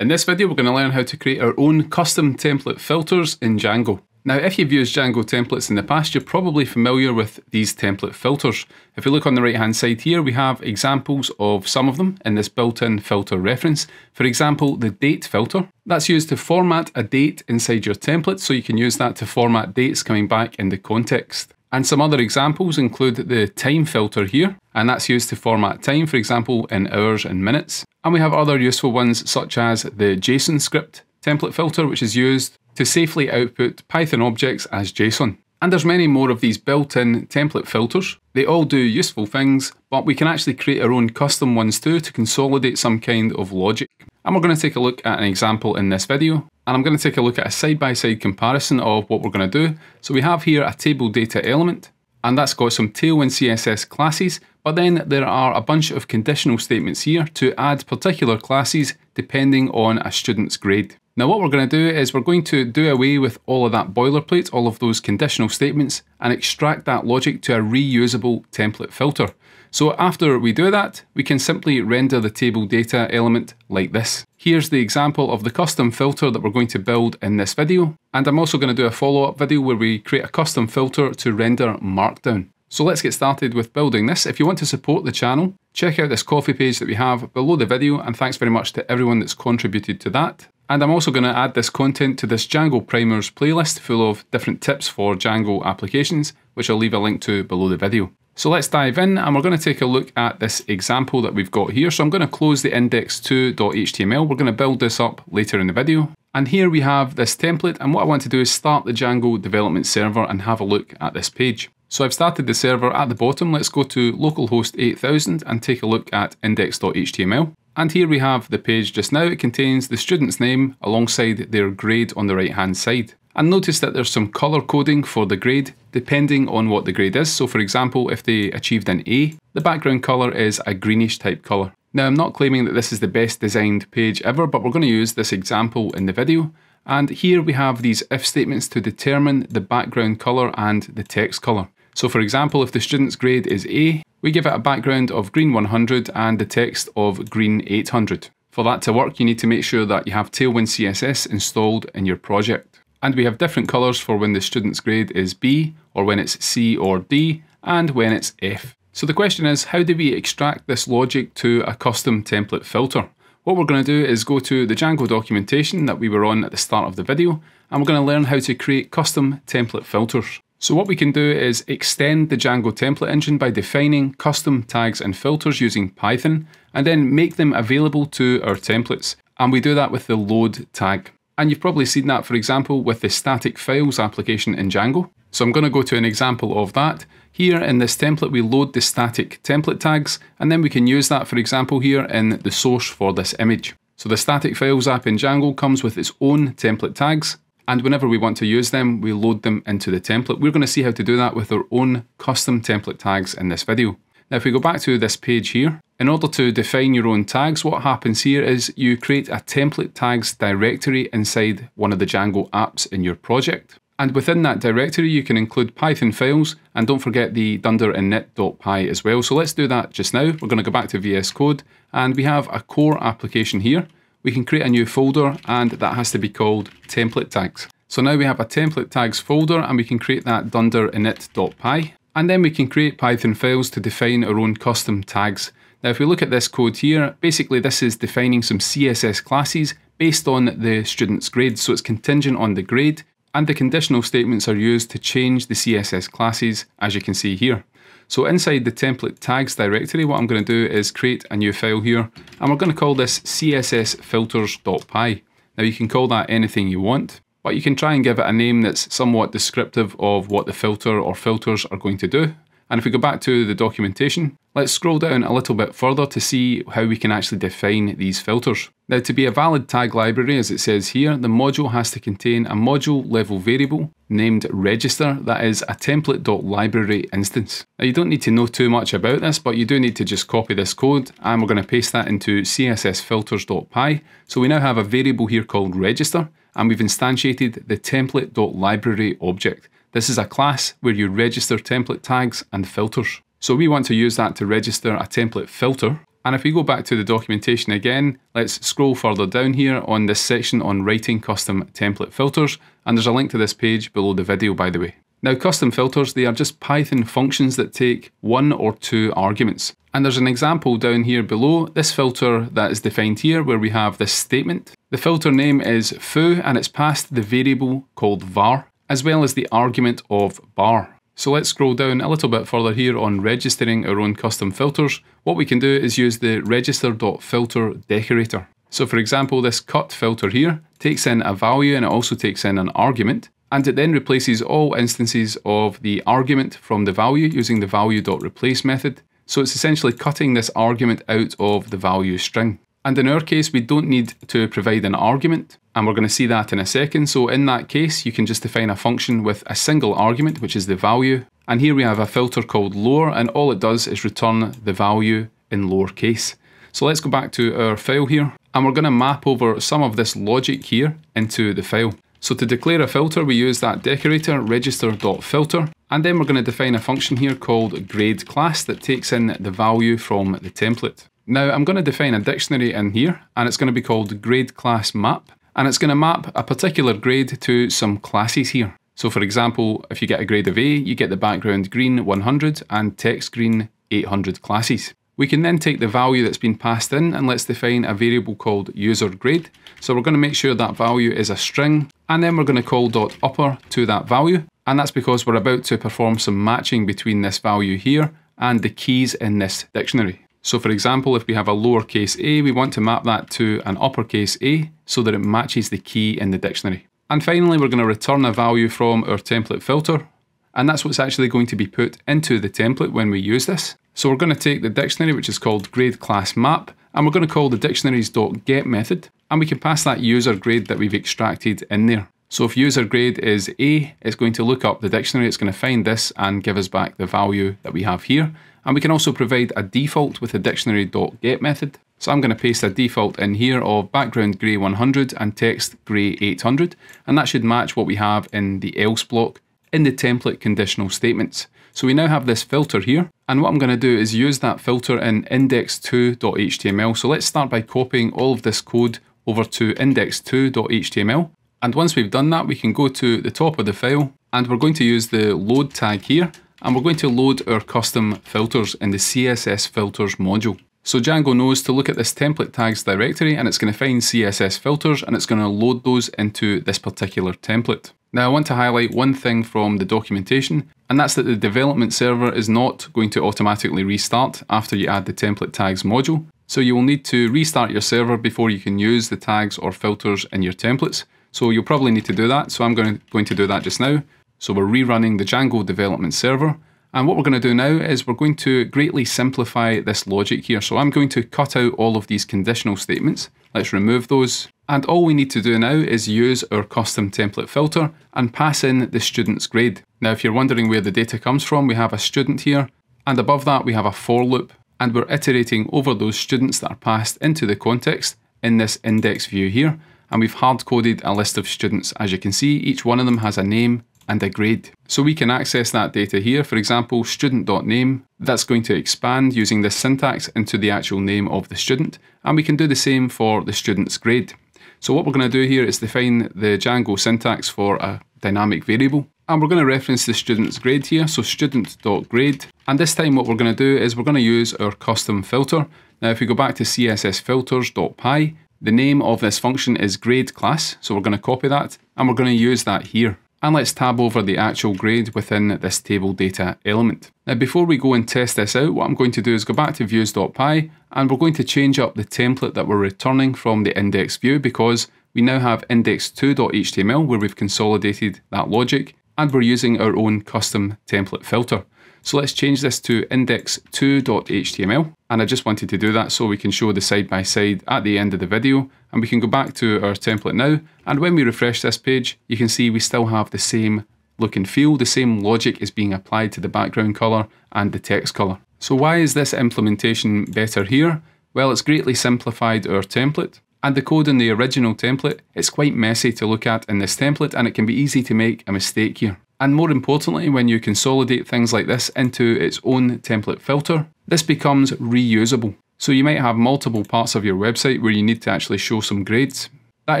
In this video, we're going to learn how to create our own custom template filters in Django. Now, if you've used Django templates in the past, you're probably familiar with these template filters. If we look on the right hand side here, we have examples of some of them in this built-in filter reference. For example, the date filter. That's used to format a date inside your template, so you can use that to format dates coming back in the context. And some other examples include the time filter here, and that's used to format time, for example, in hours and minutes. And we have other useful ones such as the JSON script template filter, which is used to safely output Python objects as JSON. And there's many more of these built-in template filters. They all do useful things, but we can actually create our own custom ones too to consolidate some kind of logic. And we're going to take a look at an example in this video. And I'm going to take a look at a side-by-side -side comparison of what we're going to do. So we have here a table data element, and that's got some Tailwind CSS classes, but then there are a bunch of conditional statements here to add particular classes depending on a student's grade. Now what we're going to do is we're going to do away with all of that boilerplate, all of those conditional statements, and extract that logic to a reusable template filter. So after we do that, we can simply render the table data element like this. Here's the example of the custom filter that we're going to build in this video. And I'm also going to do a follow-up video where we create a custom filter to render Markdown. So let's get started with building this. If you want to support the channel, check out this Ko-fi page that we have below the video and thanks very much to everyone that's contributed to that. And I'm also going to add this content to this Django Primers playlist full of different tips for Django applications, which I'll leave a link to below the video. So let's dive in and we're going to take a look at this example that we've got here. So I'm going to close the index2.html. We're going to build this up later in the video. And here we have this template and what I want to do is start the Django development server and have a look at this page. So I've started the server at the bottom. Let's go to localhost 8000 and take a look at index.html. And here we have the page just now. It contains the student's name alongside their grade on the right hand side. And notice that there's some color coding for the grade depending on what the grade is. So for example, if they achieved an A, the background color is a greenish type color. Now I'm not claiming that this is the best designed page ever, but we're going to use this example in the video. And here we have these if statements to determine the background color and the text color. So for example, if the student's grade is A, we give it a background of green 100 and the text of green 800. For that to work, you need to make sure that you have Tailwind CSS installed in your project. And we have different colours for when the student's grade is B, or when it's C or D, and when it's F. So the question is, how do we extract this logic to a custom template filter? What we're going to do is go to the Django documentation that we were on at the start of the video, and we're going to learn how to create custom template filters. So what we can do is extend the Django template engine by defining custom tags and filters using Python, and then make them available to our templates. And we do that with the load tag. And you've probably seen that, for example, with the static files application in Django. So I'm going to go to an example of that. Here in this template, we load the static template tags, and then we can use that, for example, here in the source for this image. So the static files app in Django comes with its own template tags, and whenever we want to use them, we load them into the template. We're going to see how to do that with our own custom template tags in this video. Now if we go back to this page here, in order to define your own tags, what happens here is you create a template tags directory inside one of the Django apps in your project. And within that directory, you can include Python files, and don't forget the dunder init.py as well. So let's do that just now. We're going to go back to VS Code, and we have a core application here. We can create a new folder, and that has to be called template tags. So now we have a template tags folder, and we can create that dunder init.py. And then we can create Python files to define our own custom tags. Now if we look at this code here, basically this is defining some CSS classes based on the student's grade, so it's contingent on the grade, and the conditional statements are used to change the CSS classes, as you can see here. So inside the template tags directory, what I'm going to do is create a new file here, and we're going to call this cssfilters.py. Now you can call that anything you want but you can try and give it a name that's somewhat descriptive of what the filter or filters are going to do. And if we go back to the documentation, let's scroll down a little bit further to see how we can actually define these filters. Now to be a valid tag library, as it says here, the module has to contain a module level variable named register that is a template.library instance. Now you don't need to know too much about this, but you do need to just copy this code and we're going to paste that into cssfilters.py. So we now have a variable here called register and we've instantiated the template.library object. This is a class where you register template tags and filters. So we want to use that to register a template filter. And if we go back to the documentation again, let's scroll further down here on this section on writing custom template filters, and there's a link to this page below the video by the way. Now custom filters, they are just Python functions that take one or two arguments. And there's an example down here below, this filter that is defined here where we have this statement. The filter name is foo and it's passed the variable called var, as well as the argument of bar. So let's scroll down a little bit further here on registering our own custom filters. What we can do is use the register.filter decorator. So for example, this cut filter here takes in a value and it also takes in an argument and it then replaces all instances of the argument from the value using the value.replace method. So it's essentially cutting this argument out of the value string. And in our case, we don't need to provide an argument, and we're going to see that in a second. So in that case, you can just define a function with a single argument, which is the value. And here we have a filter called lower, and all it does is return the value in lowercase. So let's go back to our file here, and we're going to map over some of this logic here into the file. So to declare a filter, we use that decorator register.filter, and then we're going to define a function here called grade class that takes in the value from the template. Now I'm going to define a dictionary in here, and it's going to be called grade class map, and it's going to map a particular grade to some classes here. So for example, if you get a grade of A, you get the background green 100 and text green 800 classes. We can then take the value that's been passed in and let's define a variable called user grade. So we're going to make sure that value is a string and then we're going to call dot upper to that value. And that's because we're about to perform some matching between this value here and the keys in this dictionary. So for example, if we have a lowercase a, we want to map that to an uppercase a so that it matches the key in the dictionary. And finally, we're going to return a value from our template filter. And that's what's actually going to be put into the template when we use this. So we're going to take the dictionary, which is called grade class map, and we're going to call the dictionaries.get method, and we can pass that user grade that we've extracted in there. So if user grade is A, it's going to look up the dictionary, it's going to find this and give us back the value that we have here. And we can also provide a default with the dictionary.get method. So I'm going to paste a default in here of background grey 100 and text grey 800, and that should match what we have in the else block in the template conditional statements. So we now have this filter here, and what I'm going to do is use that filter in index2.html. So let's start by copying all of this code over to index2.html. And once we've done that, we can go to the top of the file, and we're going to use the load tag here, and we're going to load our custom filters in the CSS filters module. So Django knows to look at this template tags directory and it's going to find CSS filters and it's going to load those into this particular template. Now I want to highlight one thing from the documentation, and that's that the development server is not going to automatically restart after you add the template tags module. So you will need to restart your server before you can use the tags or filters in your templates. So you'll probably need to do that, so I'm going to, do that just now. So we're rerunning the Django development server, and what we're going to do now is we're going to greatly simplify this logic here. So I'm going to cut out all of these conditional statements. Let's remove those. And all we need to do now is use our custom template filter and pass in the student's grade. Now, if you're wondering where the data comes from, we have a student here, and above that we have a for loop, and we're iterating over those students that are passed into the context in this index view here, and we've hard-coded a list of students. As you can see, each one of them has a name and a grade. So we can access that data here, for example, student.name, that's going to expand using this syntax into the actual name of the student, and we can do the same for the student's grade. So what we're going to do here is define the Django syntax for a dynamic variable. And we're going to reference the student's grade here, so student.grade. And this time what we're going to do is we're going to use our custom filter. Now if we go back to cssfilters.py, the name of this function is grade class, so we're going to copy that, and we're going to use that here. And let's tab over the actual grade within this table data element. Now before we go and test this out, what I'm going to do is go back to views.py and we're going to change up the template that we're returning from the index view because we now have index2.html where we've consolidated that logic and we're using our own custom template filter. So let's change this to index2.html. And I just wanted to do that so we can show the side by side at the end of the video. And we can go back to our template now. And when we refresh this page, you can see we still have the same look and feel, the same logic is being applied to the background color and the text color. So why is this implementation better here? Well, it's greatly simplified our template. And the code in the original template, it's quite messy to look at in this template and it can be easy to make a mistake here. And more importantly, when you consolidate things like this into its own template filter, this becomes reusable. So you might have multiple parts of your website where you need to actually show some grades. That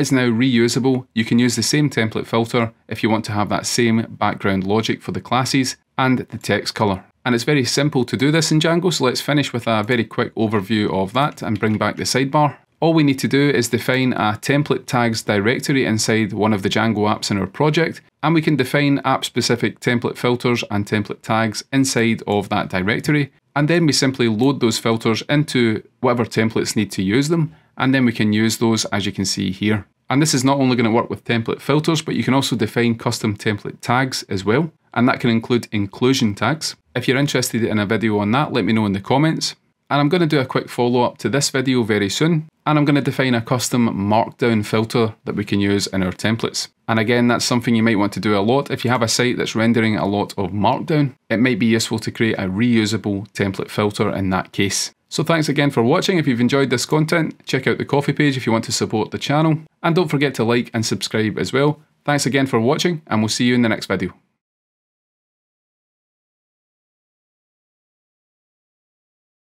is now reusable. You can use the same template filter if you want to have that same background logic for the classes and the text color. And it's very simple to do this in Django, so let's finish with a very quick overview of that and bring back the sidebar. All we need to do is define a template tags directory inside one of the Django apps in our project, and we can define app-specific template filters and template tags inside of that directory, and then we simply load those filters into whatever templates need to use them, and then we can use those as you can see here. And this is not only going to work with template filters, but you can also define custom template tags as well, and that can include inclusion tags. If you're interested in a video on that, let me know in the comments. And I'm going to do a quick follow up to this video very soon, and I'm going to define a custom markdown filter that we can use in our templates. And again, that's something you might want to do a lot. If you have a site that's rendering a lot of markdown, it might be useful to create a reusable template filter in that case. So thanks again for watching. If you've enjoyed this content, check out the Ko-fi page if you want to support the channel. And don't forget to like and subscribe as well. Thanks again for watching, and we'll see you in the next video.